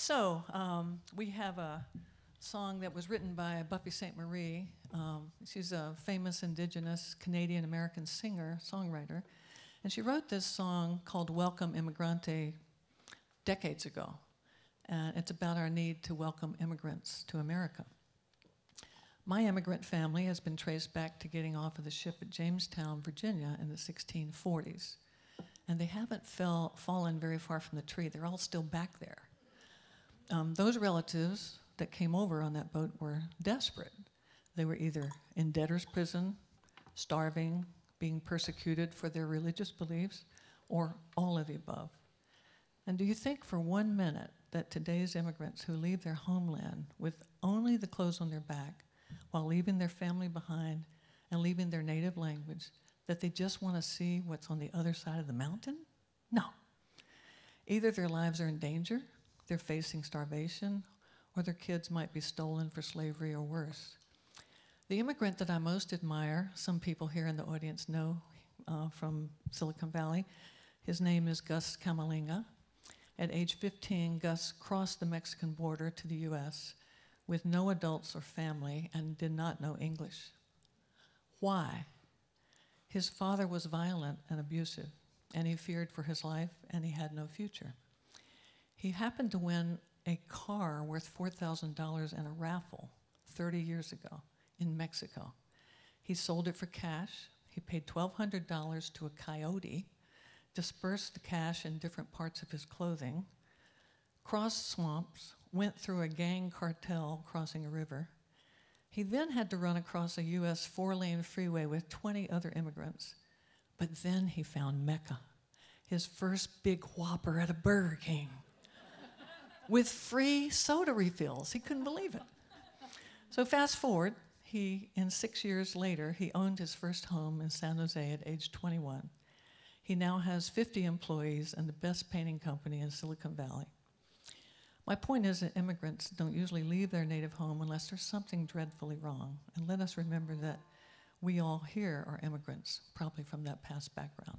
So, um, we have a song that was written by Buffy Sainte-Marie. Um, she's a famous indigenous Canadian American singer, songwriter. And she wrote this song called Welcome Immigrante decades ago. And it's about our need to welcome immigrants to America. My immigrant family has been traced back to getting off of the ship at Jamestown, Virginia in the 1640s. And they haven't fell, fallen very far from the tree. They're all still back there. Um, those relatives that came over on that boat were desperate. They were either in debtor's prison, starving, being persecuted for their religious beliefs, or all of the above. And do you think for one minute that today's immigrants who leave their homeland with only the clothes on their back, while leaving their family behind and leaving their native language, that they just want to see what's on the other side of the mountain? No. Either their lives are in danger, they're facing starvation, or their kids might be stolen for slavery or worse. The immigrant that I most admire, some people here in the audience know uh, from Silicon Valley, his name is Gus Camerlinga. At age 15, Gus crossed the Mexican border to the US with no adults or family and did not know English. Why? His father was violent and abusive, and he feared for his life, and he had no future. He happened to win a car worth $4,000 in a raffle 30 years ago in Mexico. He sold it for cash. He paid $1,200 to a coyote, dispersed the cash in different parts of his clothing, crossed swamps, went through a gang cartel crossing a river. He then had to run across a US four lane freeway with 20 other immigrants. But then he found Mecca, his first big whopper at a Burger King with free soda refills. He couldn't believe it. So fast forward, he in 6 years later, he owned his first home in San Jose at age 21. He now has 50 employees and the best painting company in Silicon Valley. My point is that immigrants don't usually leave their native home unless there's something dreadfully wrong. And let us remember that we all here are immigrants, probably from that past background.